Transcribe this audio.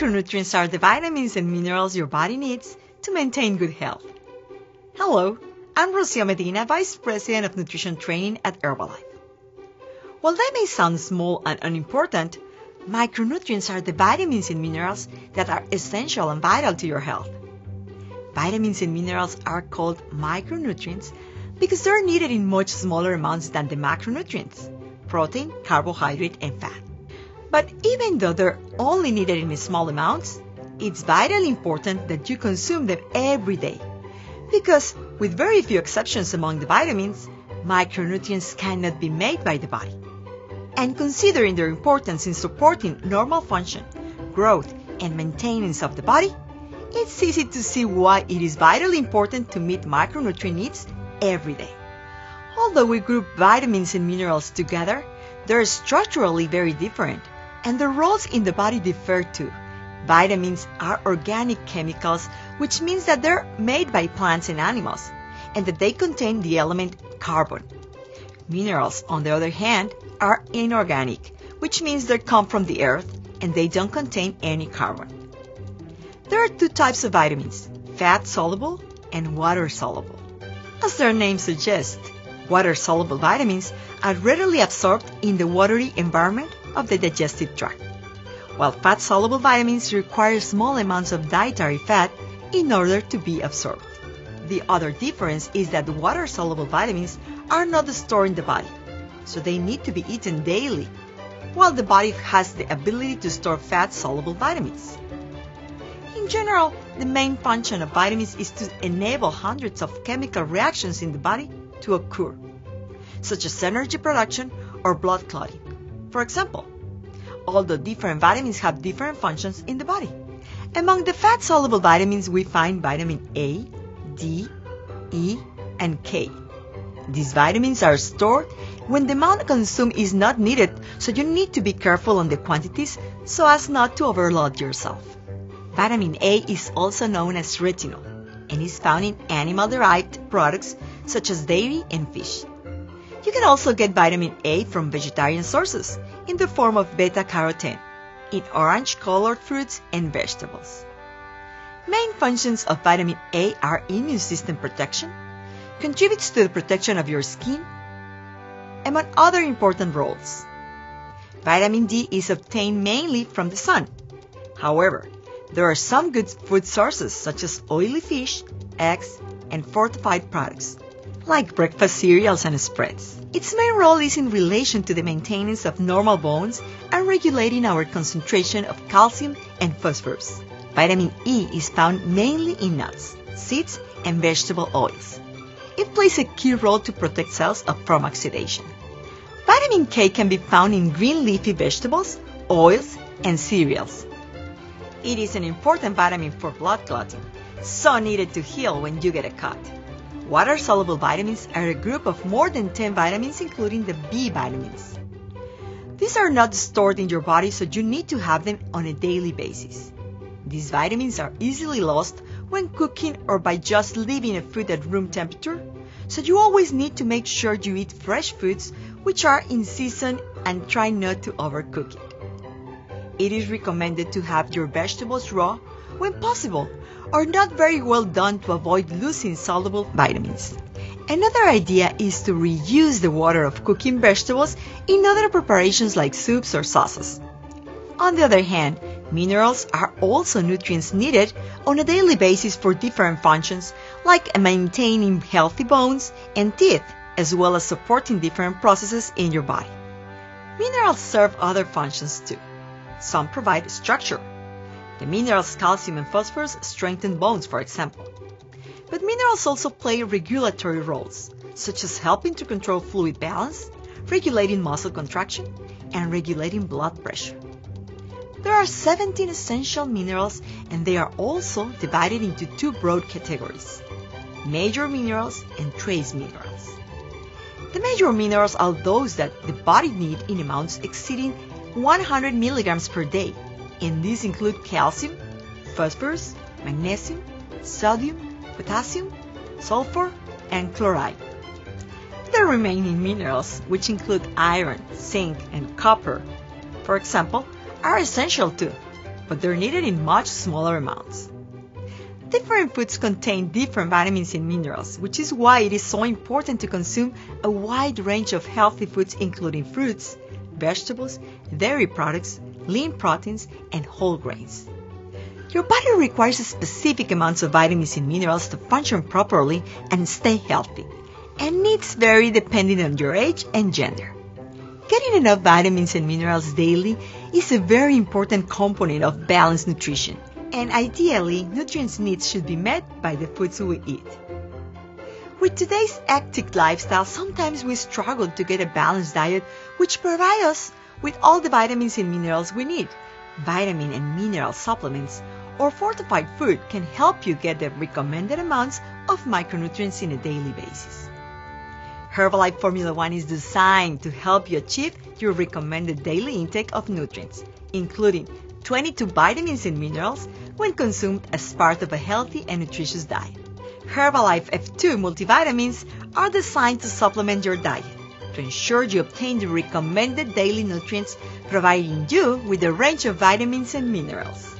Micronutrients are the vitamins and minerals your body needs to maintain good health. Hello, I'm Rocio Medina, Vice President of Nutrition Training at Herbalife. While they may sound small and unimportant, micronutrients are the vitamins and minerals that are essential and vital to your health. Vitamins and minerals are called micronutrients because they're needed in much smaller amounts than the macronutrients protein, carbohydrate, and fat. But even though they're only needed in small amounts, it's vitally important that you consume them every day. Because, with very few exceptions among the vitamins, micronutrients cannot be made by the body. And considering their importance in supporting normal function, growth, and maintenance of the body, it's easy to see why it is vitally important to meet micronutrient needs every day. Although we group vitamins and minerals together, they're structurally very different and the roles in the body differ too. Vitamins are organic chemicals, which means that they're made by plants and animals, and that they contain the element carbon. Minerals, on the other hand, are inorganic, which means they come from the earth and they don't contain any carbon. There are two types of vitamins, fat soluble and water soluble. As their name suggests, water soluble vitamins are readily absorbed in the watery environment of the digestive tract, while fat soluble vitamins require small amounts of dietary fat in order to be absorbed. The other difference is that water soluble vitamins are not stored in the body, so they need to be eaten daily, while the body has the ability to store fat soluble vitamins. In general, the main function of vitamins is to enable hundreds of chemical reactions in the body to occur, such as energy production or blood clotting. For example, although different vitamins have different functions in the body. Among the fat soluble vitamins, we find vitamin A, D, E, and K. These vitamins are stored when the amount consumed is not needed, so you need to be careful on the quantities so as not to overload yourself. Vitamin A is also known as retinol and is found in animal derived products such as dairy and fish. You can also get vitamin A from vegetarian sources in the form of beta carotene in orange colored fruits and vegetables. Main functions of vitamin A are immune system protection, contributes to the protection of your skin, among other important roles. Vitamin D is obtained mainly from the sun. However, there are some good food sources such as oily fish, eggs, and fortified products like breakfast cereals and spreads. Its main role is in relation to the maintenance of normal bones and regulating our concentration of calcium and phosphorus. Vitamin E is found mainly in nuts, seeds, and vegetable oils. It plays a key role to protect cells from oxidation. Vitamin K can be found in green leafy vegetables, oils, and cereals. It is an important vitamin for blood clotting, so needed to heal when you get a cut. Water soluble vitamins are a group of more than 10 vitamins, including the B vitamins. These are not stored in your body, so you need to have them on a daily basis. These vitamins are easily lost when cooking or by just leaving a food at room temperature, so you always need to make sure you eat fresh foods which are in season and try not to overcook it. It is recommended to have your vegetables raw when possible or not very well done to avoid losing soluble vitamins. Another idea is to reuse the water of cooking vegetables in other preparations like soups or sauces. On the other hand, minerals are also nutrients needed on a daily basis for different functions like maintaining healthy bones and teeth, as well as supporting different processes in your body. Minerals serve other functions too. Some provide structure, the minerals calcium and phosphorus strengthen bones, for example. But minerals also play regulatory roles, such as helping to control fluid balance, regulating muscle contraction, and regulating blood pressure. There are 17 essential minerals and they are also divided into two broad categories, major minerals and trace minerals. The major minerals are those that the body needs in amounts exceeding 100 milligrams per day and these include calcium, phosphorus, magnesium, sodium, potassium, sulfur, and chloride. The remaining minerals, which include iron, zinc, and copper, for example, are essential too, but they're needed in much smaller amounts. Different foods contain different vitamins and minerals, which is why it is so important to consume a wide range of healthy foods including fruits, vegetables, dairy products, lean proteins, and whole grains. Your body requires specific amounts of vitamins and minerals to function properly and stay healthy, and needs vary depending on your age and gender. Getting enough vitamins and minerals daily is a very important component of balanced nutrition and ideally, nutrients needs should be met by the foods we eat. With today's hectic lifestyle, sometimes we struggle to get a balanced diet which provides us with all the vitamins and minerals we need. Vitamin and mineral supplements or fortified food can help you get the recommended amounts of micronutrients in a daily basis. Herbalife Formula One is designed to help you achieve your recommended daily intake of nutrients, including 22 vitamins and minerals when consumed as part of a healthy and nutritious diet. Herbalife F2 multivitamins are designed to supplement your diet to ensure you obtain the recommended daily nutrients, providing you with a range of vitamins and minerals.